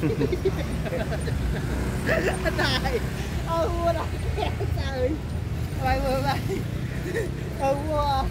trời ôi mua đâu trời bay mưa bay ôi mua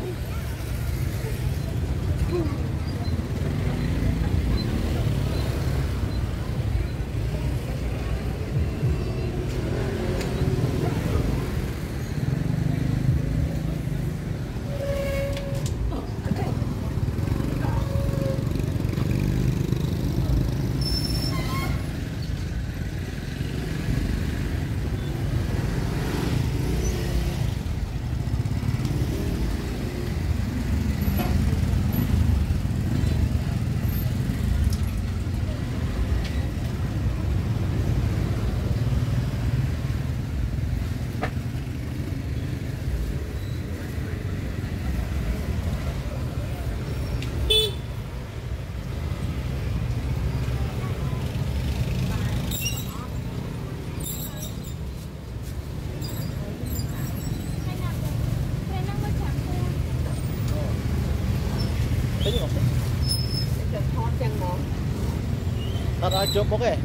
nakaradyo mo ka eh.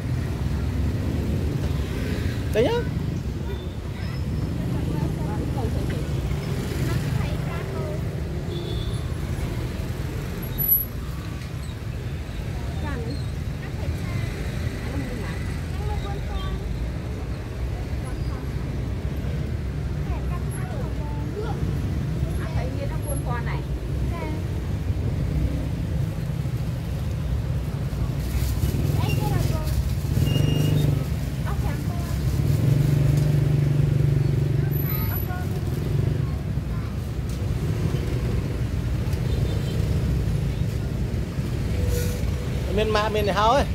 Kaya, 没你好嘞。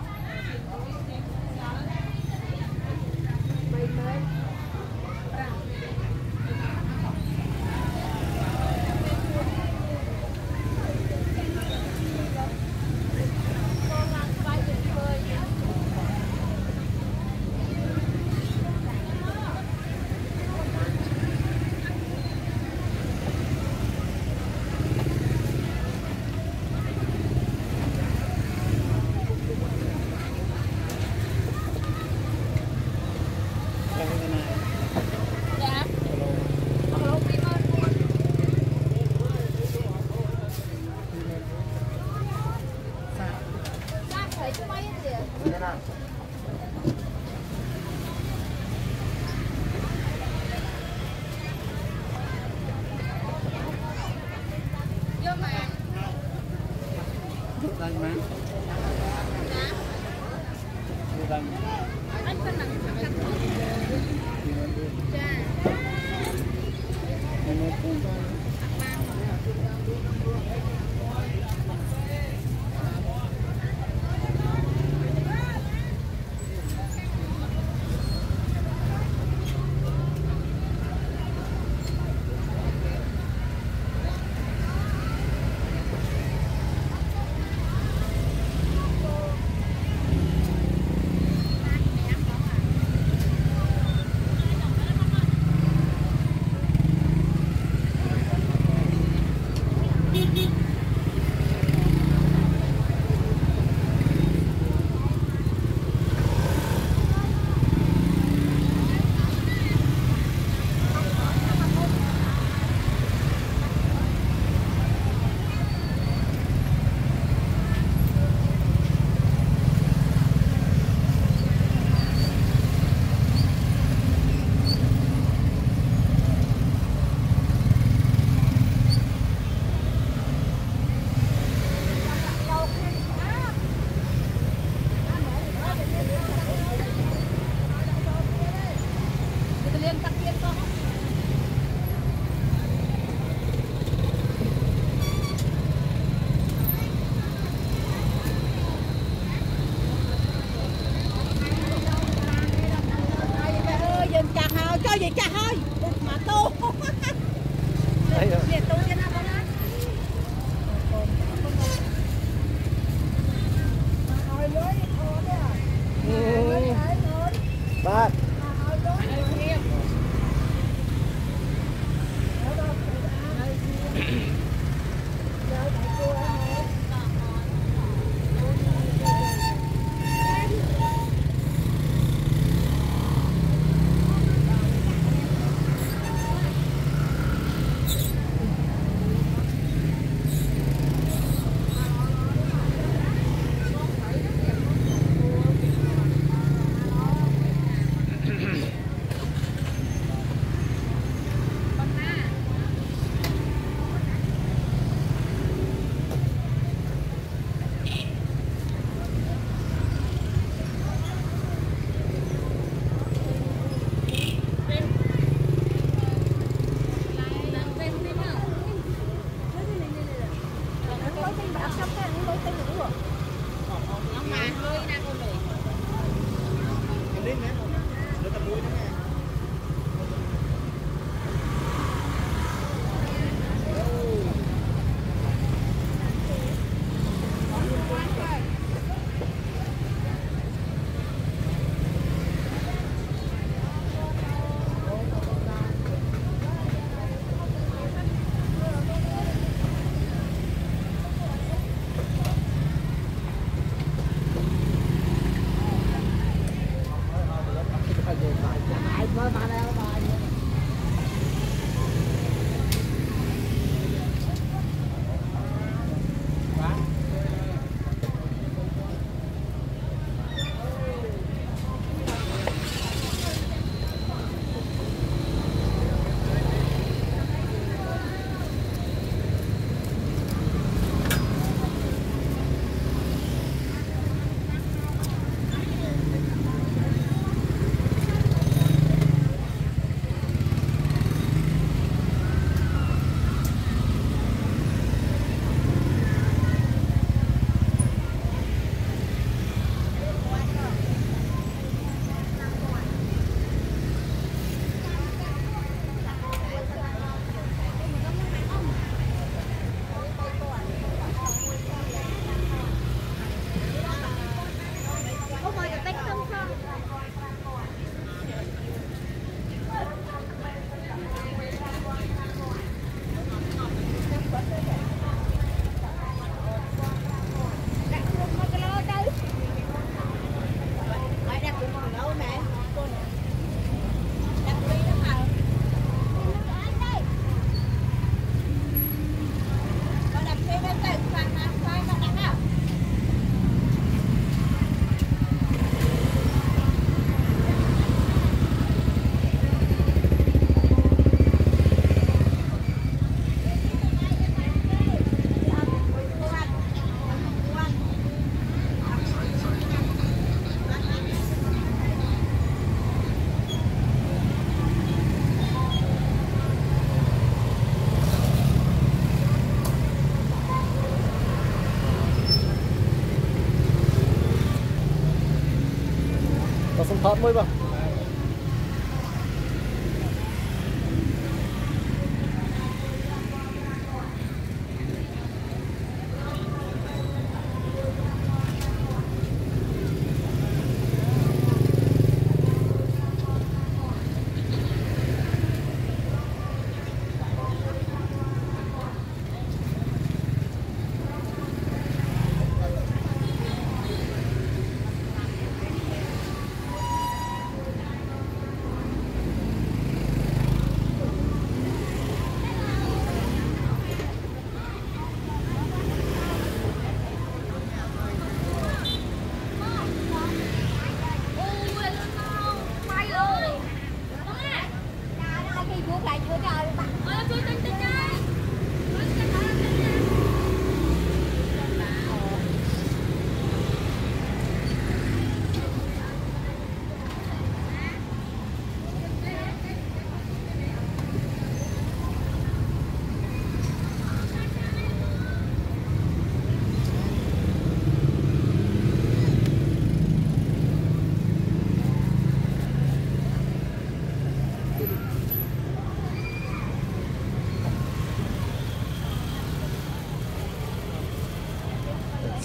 មួយ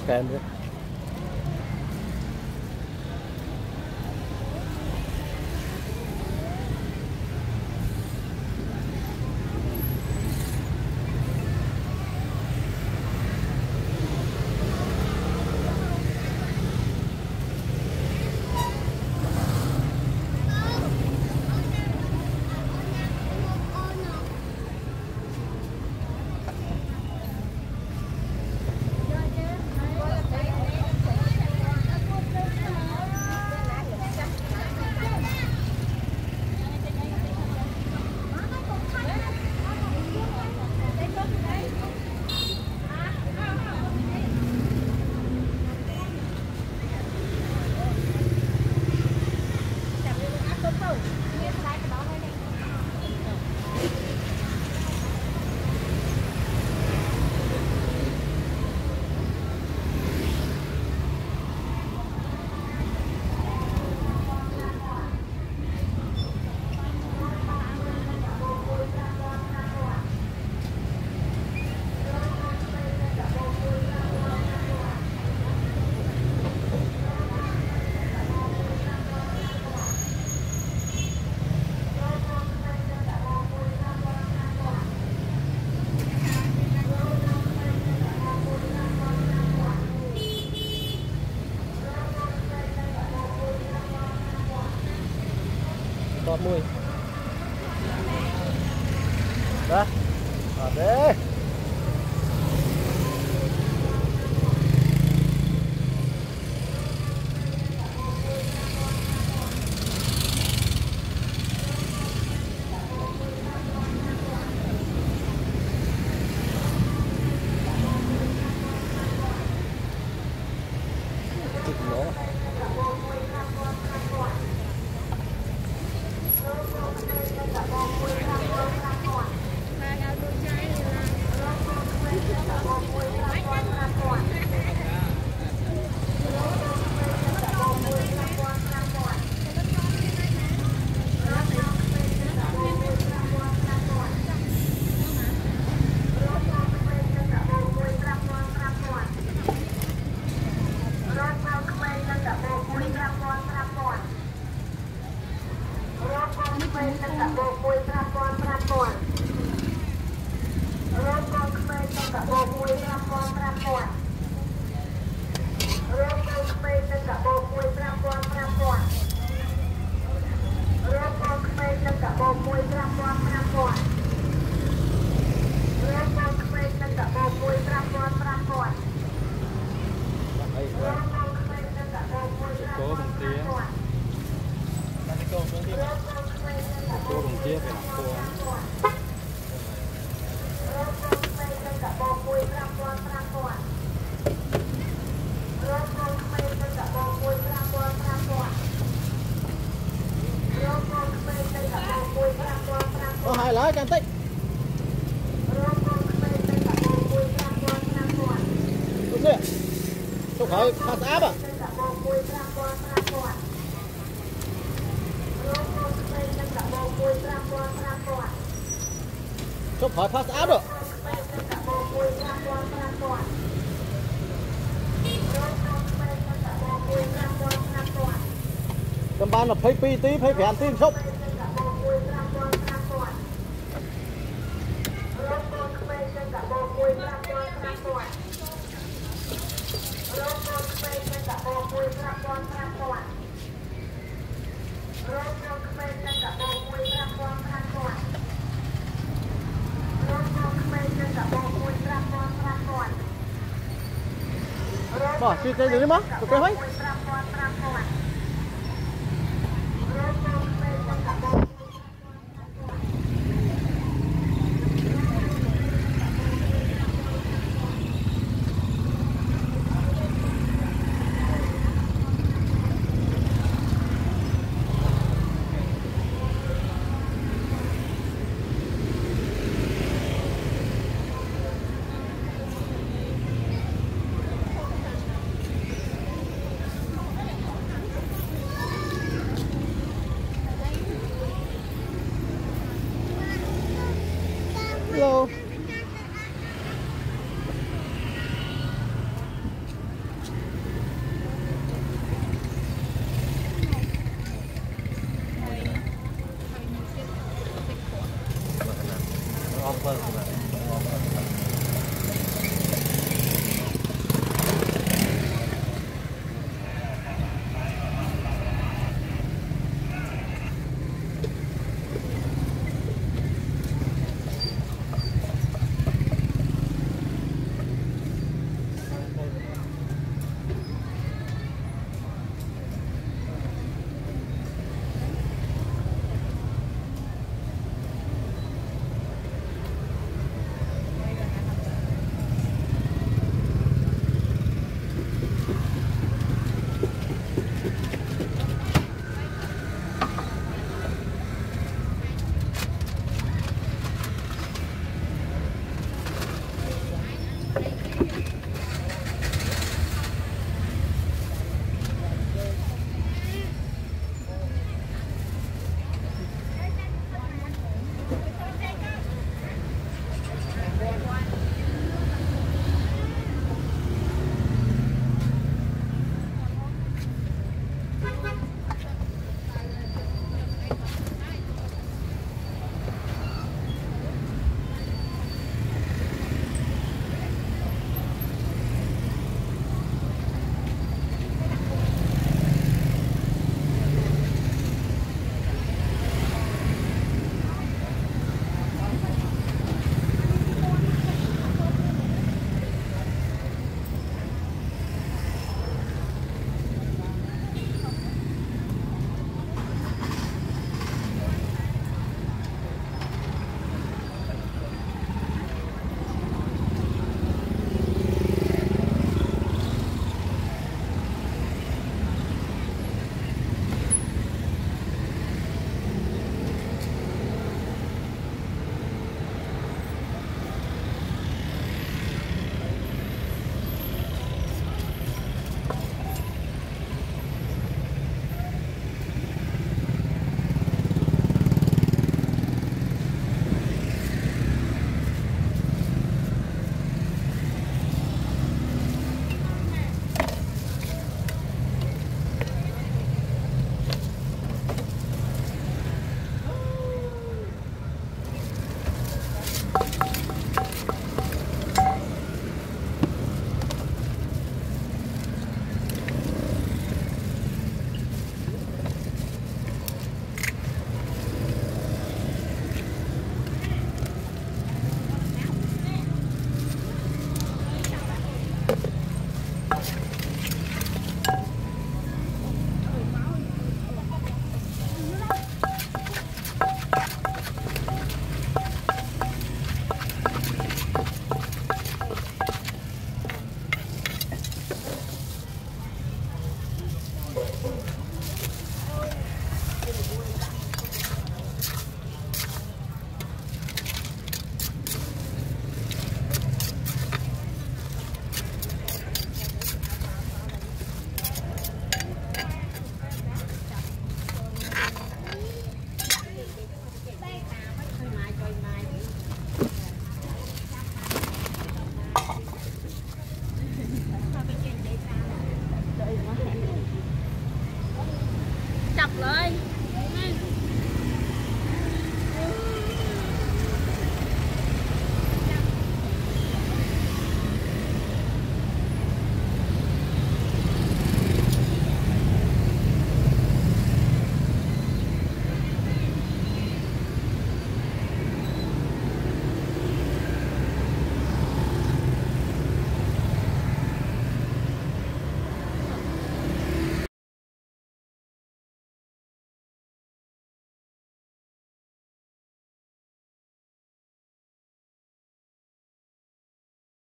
camera to mười. Đó đấy Có hai lá can tích Đúng rồi ạ. Không phải phạt áp à ជប់ហើយផាសស្អាតហ៎តំបាន22ទី25ទីជប់ បាទទីទេនេះមកប្រទេសហើយ close.